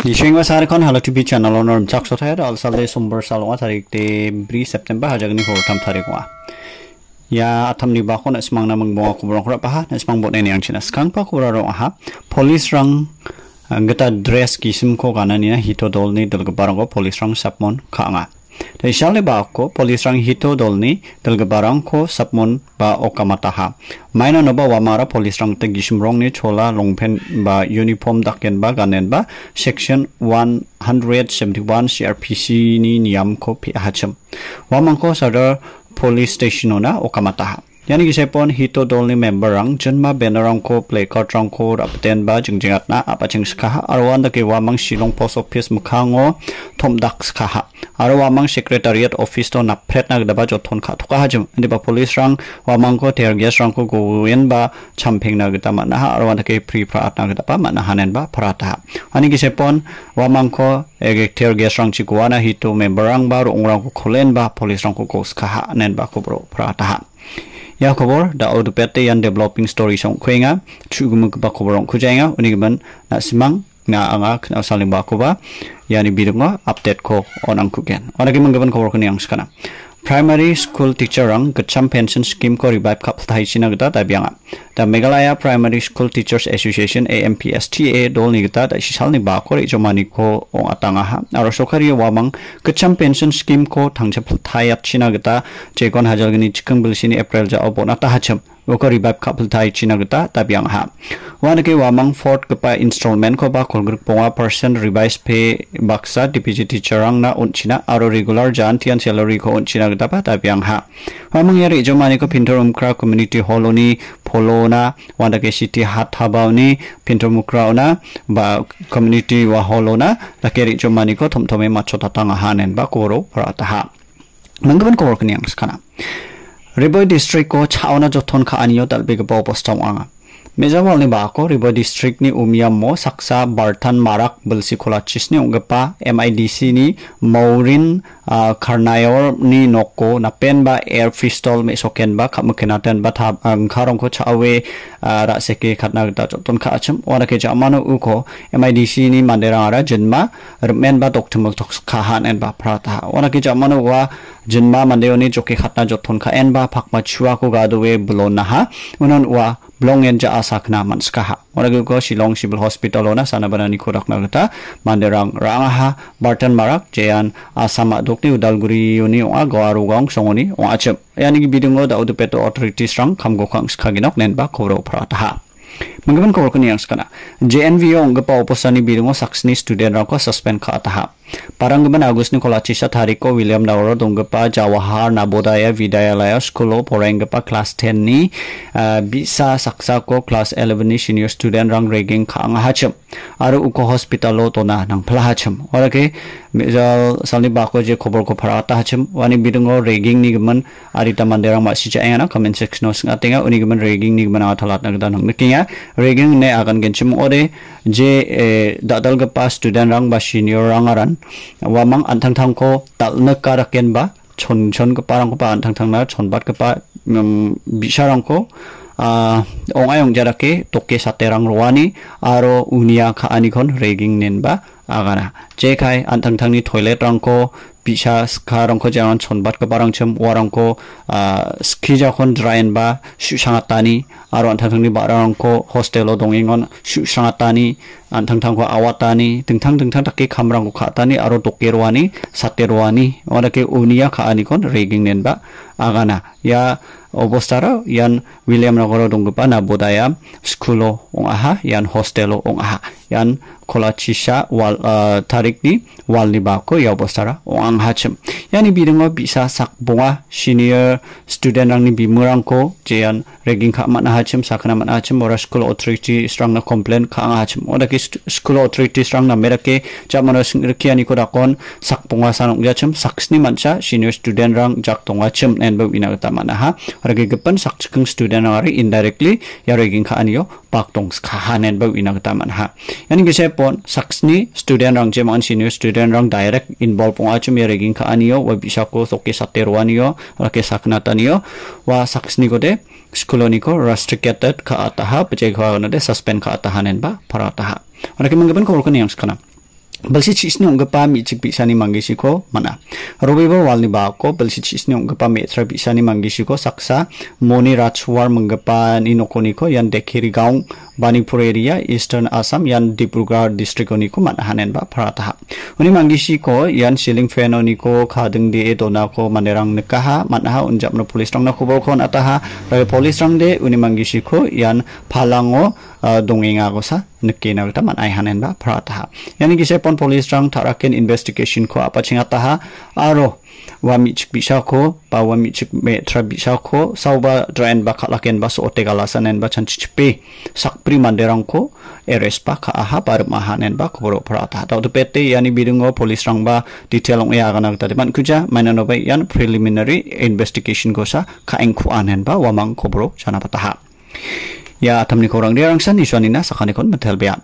Di Shingwa Sarikon Hello TV channel on Norm Chak Sother Al Salde Sumber Salwa Tarik de Bri September Hajag ni Hortam Tarik wa. Ya atam ni bakon esmang na mengbonga kuburang kurap ha esmang bot ni yang China skang pa kuraro ha police rang ngata dress kisim ko kana ni na hito dol ni dol barang ko police rang sapmon ka. Dan syale ba ko polis rang hito dolni dalga barang ko sapmon ba okamataha. Maina no ba wamara polis rang te gishim rong ni chola longpen ba uniform daken ba ganen ba section 171 CRPC ni niyam ko pi hacham. Wamang ko sadar police station na okamataha. Yani gisepon hito dolni member rang jenma banner ko play card rang ko rapten ba jingjingat na apa ching skha arwan da ke wamang shilong post office mukhango thom dak skha aro wamang secretariat office to na pret na da ba jothon kha thoka hajum indi ba police rang wamang ko ter gas rang ko goyen ba champeng na gata ma na ha. Arwan da ke pre prat na gata pa ma na hanen ba prata ani gisepon wamang ko ege ter gas rang chi ko na hito member rang ba ro rang ko kholen ba police rang ko ko skha nen ba ko bro prata ha ya khobor da audu pete yan developing story song kwenga chugum ba khobor ong khujainga unigiban na simang na anga kna saling ba ko ba yani bidunga update ko onang kugen. Onagi manggaban khobor kani ang skana. Primary school teacher rang gacham pension scheme ko revive kap thai china gata ta bianga the meghalaya primary school teachers association ampsta dol ni gata da shisal ni ba ko re jomani ko ong atanga aro sokari wamang gacham pension scheme ko thangcha thai ap china gata je kon hajal gni chikang bilsini april ja obona ta hacham ko revive couple thai china gata tabiang ha. Wan ke wamang fort kapa installment ko ba kol group ponga person revise pay baksa dpg teacher ang na unchina aro regular jan tian salary ko unchina gata pa tabiang ha. Wamang yari jomani ko pintorum kra community follow na wanda ke city hat thabau ni pinto mukrao na ba community wa holo na la ke ri chomani ko thom thome ma chota tanga hanen ba koro pra ta ha mangaban kor knyang skana riboy district ko chauna jothon kha aniyo talbe ke bo postam anga मेजामलनि बाको रिबो डिस्ट्रिक्टनि उमिया मो साक्सा बार्थन माराक बलसिखोला चिसनि ओंगपा एमआईडीसीनि मौरिन खारनायोरनि नक' नापेनबा एयर पिस्टल मेसकेनबा खामखेनाटेन बा था अंखारंखो छावे रासेके खाटनागदा जतन खाछम ओनाके जामानो उखो एमआईडीसीनि मानदेरा आरो जन्मा रमेनबा डक्टर मुल्टक्स खाहान एनबा प्राता ओनाके जामानो वा जन्मा मानदेयोनि जोके खाटना जतन खा एनबा फाकमा छुवाखौ गादोवे ब्लोनाहा उनन वा blong en ja asakna manska ha. Ora ko shilong civil hospital ona sana banani korak na gata manderang ranga ha barton marak jean asama dokni udalguri yuni onga gawaru gong songoni onga chep yani bidungo da udupeto authorities rang kamgo khang skhaginok nenba khobro prata ha. Mengkapan kau yang sekarang JNVO ngapa oposani bidungo saksni student rangko suspend ka ataha Parang gaban Agus ni kolachisa tariko William Dawro donggapa Jawahar Nabodaya Vidyalaya School porenggapa kelas 10 ni uh, bisa saksa ko kelas 11 ni senior student rang ragging ka ang hacham aru uko hospital lo to na nang phala hacham ora ke mejal salni bako je khobor ko pharata hacham wani bidungo ragging ni gaman arita manderang ma sicha ayana comment section os ngatenga uni gaman ragging ni gaman athalat na gadan ngikinga ragging ne agan genchim ore je dadal gapa student rang ba senior rang aran wamang antang thang ko tal na karaken ba? Chon chon ko parang ko pa antang thang na chon bat ko pa bisarang ko. Uh, ongayong jarake toke saterang roani aro unia ka anikon reging nen ba agana jekai antang thang ni toilet rang ko bisa sekarang ko jangan chonbat ke barang cem warang ko ski jakon drain ba shu sangat tani aro antang tang ni barang ko hostel lo dongingon shu sangat tani antang tang ko awat tani tengtang tengtang tak ke kamrang ko khatani aro tokerwani saterwani ora ke unia ka ani kon reging nen ba agana ya obostara yan William Nagoro dongpa na bodaya skulo ong aha yan hostelo ong aha yan kolachisha wal uh, tarik ni wal ni ba ko ya obostara ong ang hachim yani bidengo bisa sakbonga senior student rang ni bimurang ko. Jean reging kha mana hachim sakna mana hachim ora school authority strong na complain kha ang hachim ora ke school authority strong na merake jamana singirki ani ko dakon sakbonga sanong jachim saksni mancha senior student rang jak tonga chim en ba mana ha. Ora ke gepan sakchikeng student ari indirectly ya reging kha ani yo pak tong kha hanen ba ina ta mana ha yani ke pon saksni student rang je man senior student rang direct involve pong achum ya reging ka aniyo wa bisa ko soke saterwaniyo wa ke saknataniyo wa saksni skoloni ko restricted ka ataha pejai ko na de suspend ka atahanen ba para ataha. Ora ke manggaban ko ko yang skana belsi chisni onggipa mi·chik bi·sani manggisiko man·a? Robibar walni bakko belsi chisni onggipa me·tra bi·sani manggisiko saksa moni rachwar manggipani nokoniko ian dekeri gaung banipur area eastern assam ian dibrugarh district-oniko man·a? Hanenba parataha. Uni manggisiko ian ceiling fan oniko kadingde donako manderang nikaha man·aha unjapno police-rangna kobolko on·ataha raia police-rangde uni manggisiko ian palango uh, dongengagosa nikena gita man·ai hanenba parataha. Iani gisepon pon polis rang taraken investigation ko apa taha? Aro wa michik bisako ba wa michik me tra bisako sauba drain ba khalaken ba so ote galasanen ba chan chipe sakpri manderang ko eres ba kha aha par mahanen ba khoboro prata ta to pete yani bidungo polis rang ba detail ong ya gana ta man kuja manano ba yan preliminary investigation ko sa ka engku anen ba wamang khoboro chana pataha. Ya tamni korang dia rangsan iswanina sakane kon metel bia